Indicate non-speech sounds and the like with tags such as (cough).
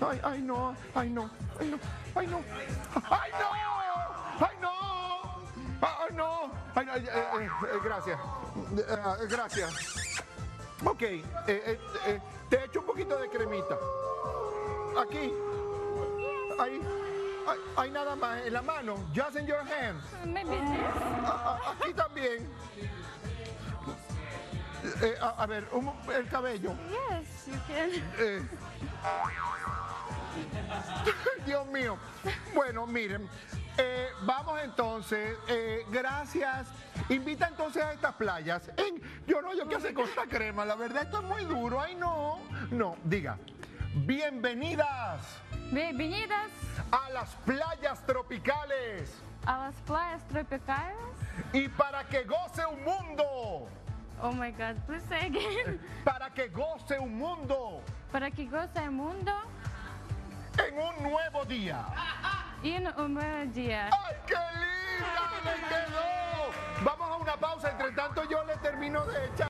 Ay, ay, no, ay, no, ay, no, ay, no, ay, no, ay, no, ay, no, ay, no, eh, eh, eh, gracias, Eh, gracias. Ok, te echo un poquito de cremita. Aquí, ahí, ay, hay nada más en la mano, just in your hand. Aquí también. Eh, a, a ver, un- el cabello. Yes, you can. Eh. (laughs) Dios mío. Bueno, miren, eh, vamos entonces. gracias. Invita entonces a estas playas. Yo no, yo qué hacer con esta crema. La verdad, esto es muy duro. Ay, no. No, diga. Bienvenidas Bienvenidas a las playas tropicales. a las playas tropicales. Y para que goce un mundo. Oh my God, please say again. (laughs) Para que goce un mundo. Para que goce el mundo En un nuevo día. en un buen día. ¡Ay, qué linda! ¡Le quedó! Vamos a una pausa. Entre tanto, yo le termino de echar.